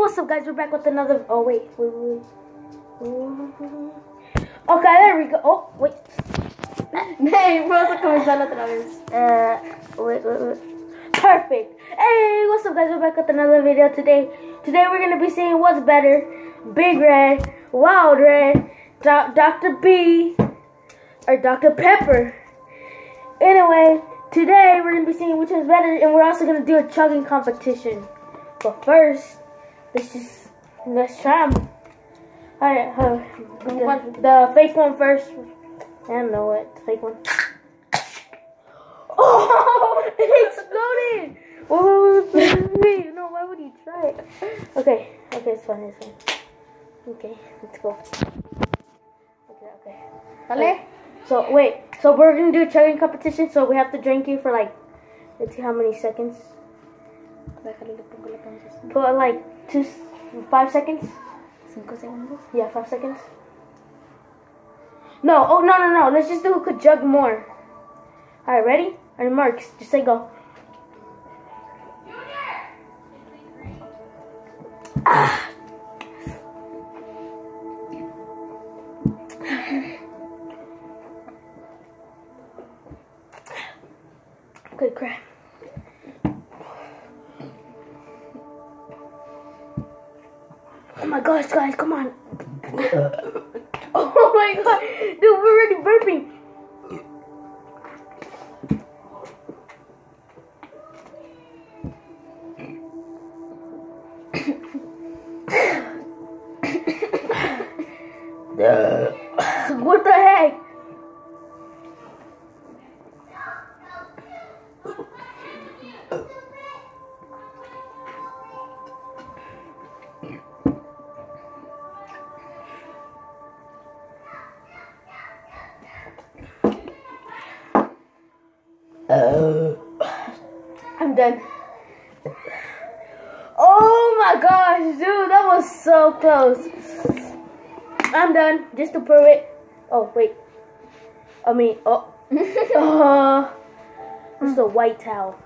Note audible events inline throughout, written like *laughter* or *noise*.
what's up, guys? We're back with another. Oh wait, wait, wait. Okay, there we go. Oh wait. *laughs* Hey, vamos a comenzar otra vez. Uh, wait, wait, wait. Perfect. Hey, what's up, guys? We're back with another video today. Today we're gonna be seeing what's better: Big Red, Wild Red, Do- Dr. B, or Dr. Pepper. Anyway, today we're gonna be seeing which one's better, and we're also gonna do a chugging competition. But first, let's just let's try 'em. Alright, uh, the, the fake one first. I don't know what the fake one. *laughs* Oh, it exploded! Wait, wait. No, why would he try it? Okay, okay, it's fine, it's fine. Okay, let's go. Okay, okay. ¿Sale? So wait, so we're gonna do a chugging competition. So we have to drink it for like, let's see how many seconds. Déjale, le pongo la canción. Put like two, five seconds. Cinco segundos. Yeah, five seconds. No, oh no, no, no. Let's just do who could jug more. All right, ready? All right, marks. Just say go. Ah. *sighs* Good crap. My gosh, guys, come on. *laughs* Oh my god, dude, we're already burping. *sighs* I'm done. Oh my gosh, dude, that was so close. I'm done, just to prove it. Oh, wait. I mean, oh. this is a white towel.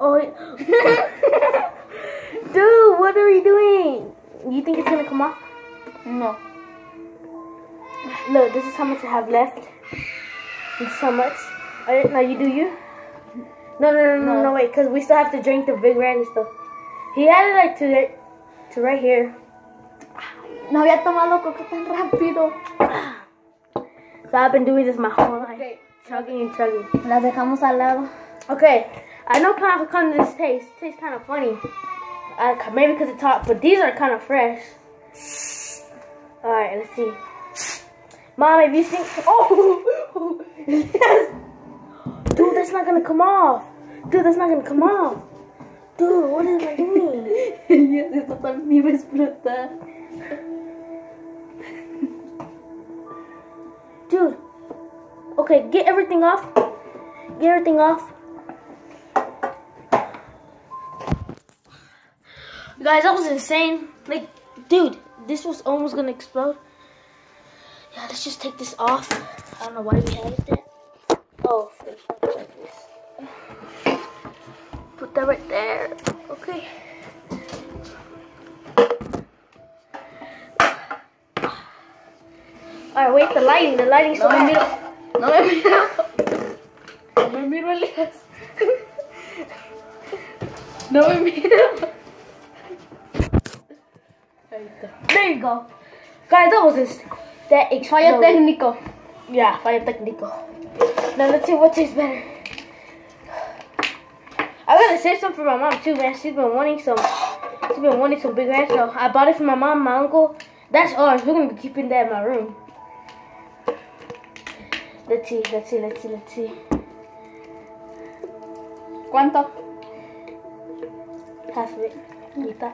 Oh, *laughs* dude, what are we doing? You think it's gonna come off? No. Look, this is how much I have left. This is how much. Alright, now you do you. No, no, no, no, no, wait, because we still have to drink the big red and stuff. He had it like to to right here. No había tomado coca tan rápido. *sighs* So I've been doing this my whole life, Okay. chugging and chugging. Las dejamos al lado. Okay, I know kind of kind of this taste. Tastes kind of funny. Uh, maybe because it's hot, but these are kind of fresh. All right, let's see. Mom, have you seen? *laughs* Oh, *laughs* yes. Dude, that's not gonna come off. Dude, that's not gonna come off. Dude, what am I doing? Dios, esto también va a explotar. Dude. Okay, get everything off. Get everything off. Guys, that was insane. Like, dude, this was almost gonna explode. Yeah, let's just take this off. I don't know why we had it there. Oh. Put that right there. Okay. Alright, wait, the lighting, the lighting's so *laughs* No me bad. miro. No me miro. No me miro, Elias. No me miro. There you go. Guys, that was just that exploded. técnico. Yeah, fire technical. Now let's see what tastes better. I gotta save some for my mom too, man. She's been wanting some. She's been wanting some big ranch, so I bought it for my mom, my uncle. That's ours. We're gonna be keeping that in my room. Let's see, let's see, let's see, let's see. ¿Cuánto? Half of it. Mitad.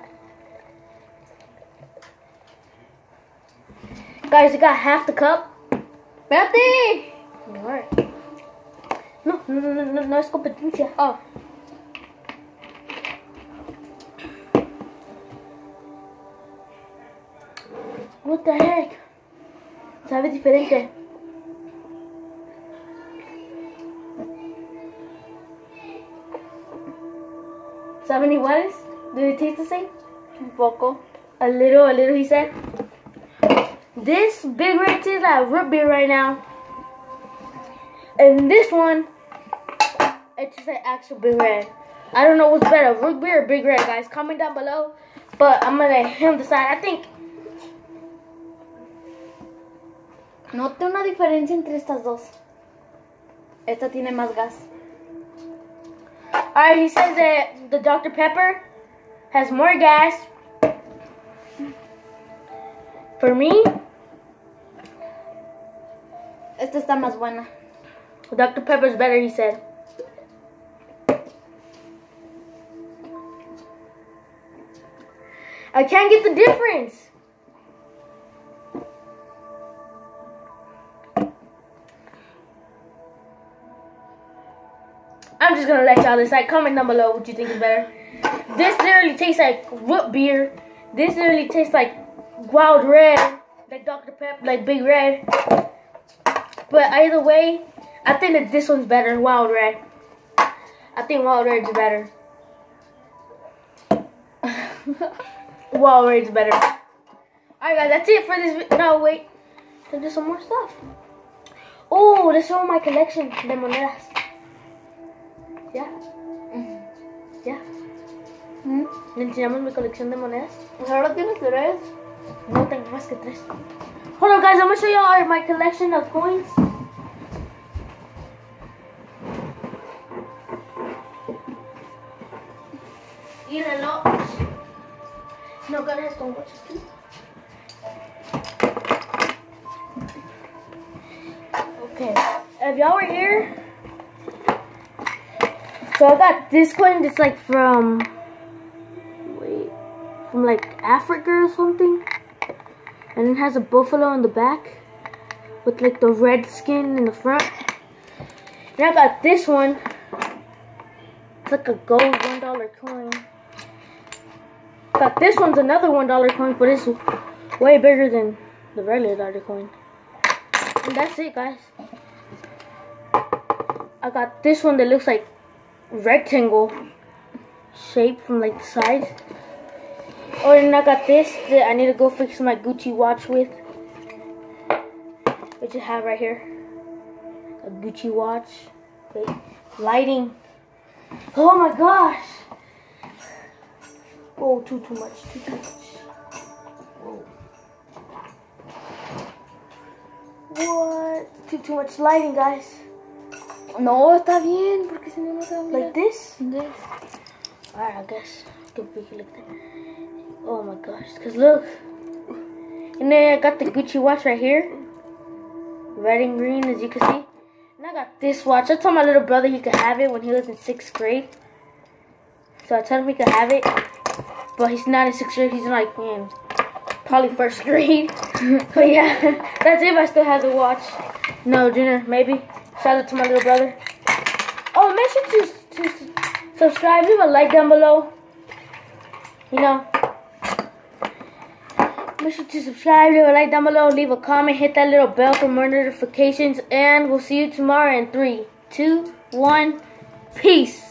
Guys, you got half the cup. Espérate. No, no, no, no, no, no es competencia. Oh. What the heck? Sabe diferente. ¿Saben iguales? Do they taste the same? Un poco. A little, a little, he said. This Big Red tastes like root beer right now. And this one, it tastes like actual Big Red. I don't know what's better, root beer or Big Red, guys. Comment down below. But I'm gonna let him decide. I think Note una diferencia entre estas dos. Esta tiene más gas. Alright, he says that the Dr. Pepper has more gas. For me, Esta está más buena. Dr. Pepper's better, he said. I can't get the difference. I'm just gonna let y'all decide. Comment down below what you think is better. This literally tastes like root beer. This literally tastes like wild red, like Dr. Pepper, like Big Red. But either way, I think that this one's better, Wild Red. I think Wild Red's better. *laughs* Wild Red's better. Alright guys, that's it for this No, wait. There's just some more stuff. Oh, let's show my collection de monedas. Yeah, yeah. ¿Mm? ¿Le enseñamos mi colección de monedas? Ahora tienes tres. No tengo más que tres. Hold on, guys. I'm gonna show y'all my collection of coins. Con aquí. Okay. If y'all were here, so I got this coin. It's like from wait, from like Africa or something and it has a buffalo in the back with like the red skin in the front. And I got this one. It's like a gold one dollar coin. Got this one's another one dollar coin, but it's way bigger than the regular dollar coin. And that's it, guys. I got this one that looks like rectangle shape from like the sides. Oh, and I got this that I need to go fix my Gucci watch with. Which I have right here. A Gucci watch. Lighting. Oh my gosh. Oh, too too much, too too much. Whoa. What? Too too much lighting, guys. No, está bien, porque si no, no se va a Like mirar. this? Alright, I guess. Look there. Oh my gosh, cause look. And then I got the Gucci watch right here. Red and green, as you can see. And I got this watch. I told my little brother he could have it when he was in sixth grade. So I told him he could have it. But he's not in sixth grade, he's in like in probably first *laughs* grade. *laughs* but yeah, *laughs* that's if I still have the watch. No, Junior, maybe. Shout out to my little brother. Oh, make sure to, to subscribe, leave a like down below. You know. Make sure to subscribe, leave a like down below, leave a comment, hit that little bell for more notifications, and we'll see you tomorrow in three, two, one, peace.